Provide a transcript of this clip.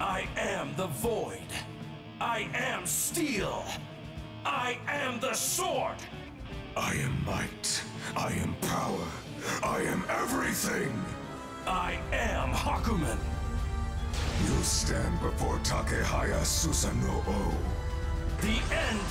I am the void. I am steel. I am the sword. I am might. I am power. I am everything. I am Hakumen. You stand before Takehaya Susanoo. The end.